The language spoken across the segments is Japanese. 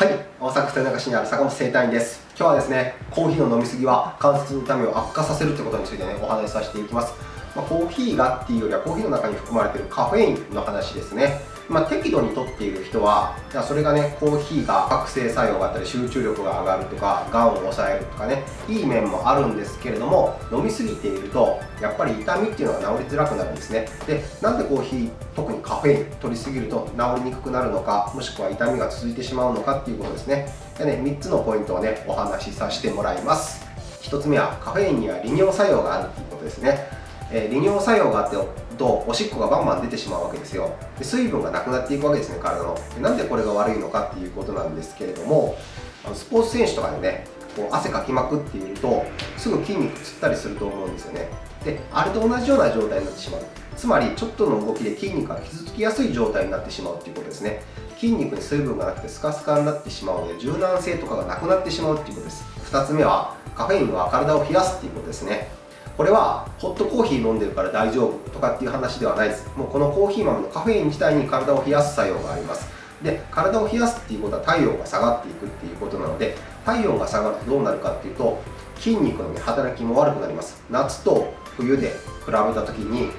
はい大阪府豊中市にある坂本生態院です。今日はですねコーヒーの飲みすぎは関節の痛みを悪化させるということについてねお話しさせていきます、まあ、コーヒーがっていうよりはコーヒーの中に含まれているカフェインの話ですね。まあ、適度にとっている人はそれがねコーヒーが覚醒作用があったり集中力が上がるとかがんを抑えるとかねいい面もあるんですけれども飲みすぎているとやっぱり痛みっていうのが治りづらくなるんですね。でなんでコーヒー特にカフェイン取りすぎると治りにくくなるのかもしくは痛みが続いてしまうのかっていうことですね。でね3つのポイントをねお話しさせてもらいます。1つ目はカフェインには利尿作用があるっていうことですね。えー、利尿作用があってとおしっこがバンバン出てしまうわけですよ。で水分がなくなっていくわけですね体の。でなんでこれが悪いのかっていうことなんですけれどもあのスポーツ選手とかでねこう汗かきまくっているとすぐ筋肉つったりすると思うんですよね。であれと同じような状態になってしまう。つまりちょっとの動きで筋肉が傷つきやすい状態になってしまうっていうことですね。筋肉に水分がなくてスカスカになってしまうので柔軟性とかがなくなってしまうっていうことです。2つ目はカフェインは体を冷やすっていうことですね。これはホットコーヒー飲んでるから大丈夫とかっていう話ではないです。もうこのコーヒー豆のカフェイン自体に体を冷やす作用があります。で体を冷やすっていうことは体温が下がっていくっていうことなので体温が下がるとどうなるかっていうと筋肉の働きも悪くなります。夏と冬で比べた時に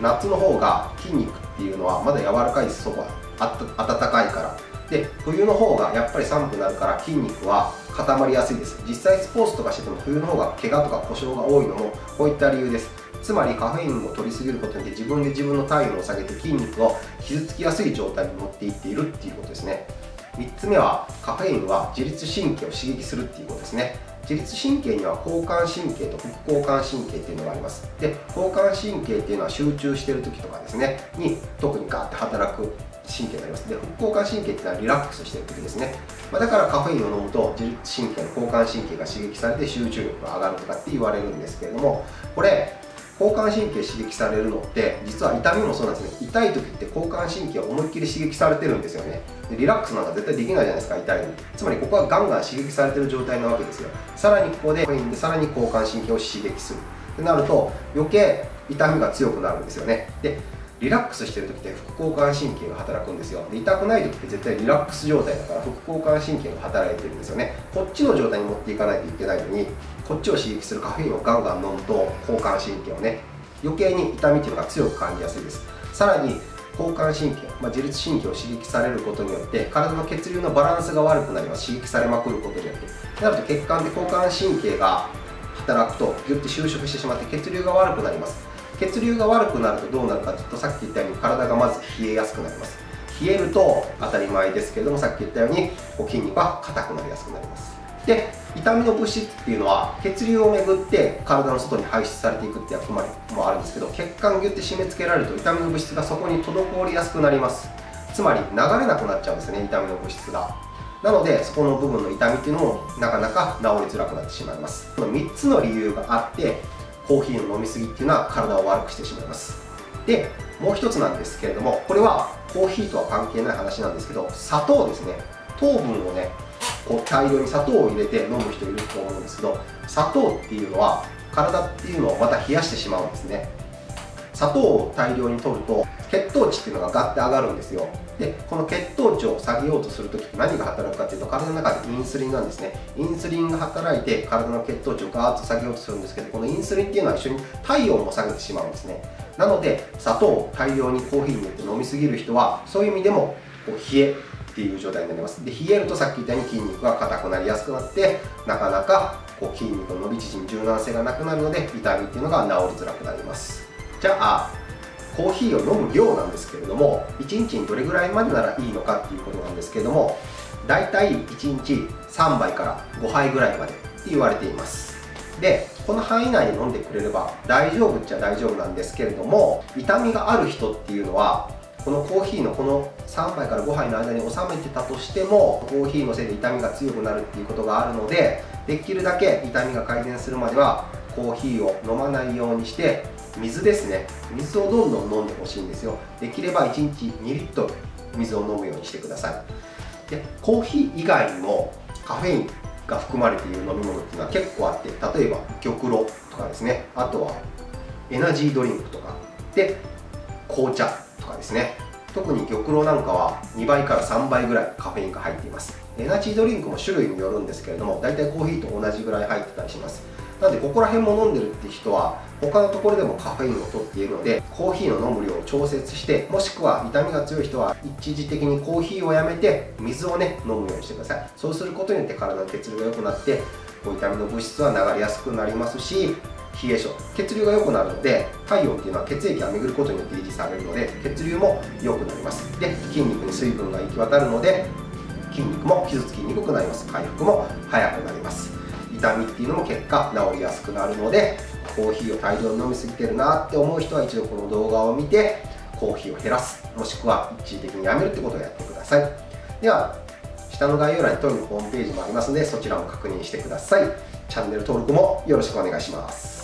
夏の方が筋肉っていうのはまだ柔らかいそば暖かいから。で冬の方がやっぱり寒くなるから筋肉は固まりやすいです。実際スポーツとかしてても冬の方が怪我とか故障が多いのもこういった理由です。つまりカフェインを取りすぎることによって自分で自分の体温を下げて筋肉を傷つきやすい状態に持っていっているっていうことですね。3つ目はカフェインは自律神経を刺激するっていうことですね。自律神経には交感神経と副交感神経っていうのがあります。で交感神経っていうのは集中してる時とかですねに特にガーッて働く神経があります。で副交感神経っていうのはリラックスしてる時ですね、まあ、だからカフェインを飲むと自律神経の交感神経が刺激されて集中力が上がるとかって言われるんですけれどもこれ交感神経刺激されるのって実は痛みもそうなんですね。痛い時って交感神経を思いっきり刺激されてるんですよね。でリラックスなんか絶対できないじゃないですか痛いのに。つまりここはガンガン刺激されてる状態なわけですよ。さらにここででさらに交感神経を刺激する。ってなると余計痛みが強くなるんですよね。でリラックスしてる時って副交感神経が働くんですよ。で痛くない時って絶対リラックス状態だから副交感神経が働いてるんですよね。こっちの状態に持っていかないといけないのにこっちを刺激するカフェインをガンガン飲むと交感神経をね余計に痛みっていうのが強く感じやすいです。さらに交感神経、まあ、自律神経を刺激されることによって体の血流のバランスが悪くなります。刺激されまくることによって。なると血管で交感神経が働くとギュッて収縮してしまって血流が悪くなります。血流が悪くなるとどうなるかというとさっき言ったように体がまず冷えやすくなります。冷えると当たり前ですけれどもさっき言ったようにこう筋肉が硬くなりやすくなります。で痛みの物質っていうのは血流をめぐって体の外に排出されていくって役割もあるんですけど血管ギュッて締め付けられると痛みの物質がそこに滞りやすくなります。つまり流れなくなっちゃうんですね痛みの物質が。なのでそこの部分の痛みっていうのもなかなか治りづらくなってしまいます。3つの理由があってコーヒーの飲みすぎっていうのは体を悪くしてしまいます。でもう一つなんですけれどもこれはコーヒーとは関係ない話なんですけど砂糖ですね。糖分をねこう大量に砂糖を入れて飲む人いると思うんですけど砂糖っていうのは体っていうのをまた冷やしてしまうんですね。砂糖を大量に摂ると血糖値っていうのがガッて上がるんですよ。でこの血糖値を下げようとするとき何が働くかっていうと体の中でインスリンなんですね。インスリンが働いて体の血糖値をガーッと下げようとするんですけどこのインスリンっていうのは一緒に体温も下げてしまうんですね。なので砂糖を大量にコーヒーによって飲みすぎる人はそういう意味でもこう冷えっていう状態になります。で冷えるとさっき言ったように筋肉が硬くなりやすくなってなかなかこう筋肉の伸び縮み柔軟性がなくなるので痛みっていうのが治りづらくなります。じゃあコーヒーを飲む量なんですけれども1日にどれぐらいまでならいいのかっていうことなんですけれどもだいたい1日3杯から5杯ぐらいまでって言われています。でこの範囲内で飲んでくれれば大丈夫っちゃ大丈夫なんですけれども痛みがある人っていうのはこのコーヒーのこの3杯から5杯の間に収めてたとしてもコーヒーのせいで痛みが強くなるっていうことがあるのでできるだけ痛みが改善するまではコーヒーを飲まないようにして水ですね。水をどんどん飲んでほしいんですよ。できれば1日2リットル水を飲むようにしてください。でコーヒー以外にもカフェインが含まれている飲み物っていうのは結構あって例えば玉露とかですね。あとはエナジードリンクとか。で紅茶とかですね。特に玉露なんかは2倍から3倍ぐらいカフェインが入っています。エナジードリンクも種類によるんですけれども大体コーヒーと同じぐらい入ってたりします。なのでここら辺も飲んでるって人は他のところでもカフェインを取っているのでコーヒーの飲む量を調節してもしくは痛みが強い人は一時的にコーヒーをやめて水をね飲むようにしてください。そうすることによって体の血流が良くなってこう痛みの物質は流れやすくなりますし冷え性血流が良くなるので体温っていうのは血液が巡ることによって維持されるので血流も良くなります。で筋肉に水分が行き渡るので筋肉も傷つきにくくなります。回復も早くなります。痛みっていうのも結果治りやすくなるのでコーヒーを大量に飲みすぎてるなって思う人は一度この動画を見てコーヒーを減らす。もしくは一時的にやめるってことをやってください。では下の概要欄にトイのホームページもありますのでそちらも確認してください。チャンネル登録もよろしくお願いします。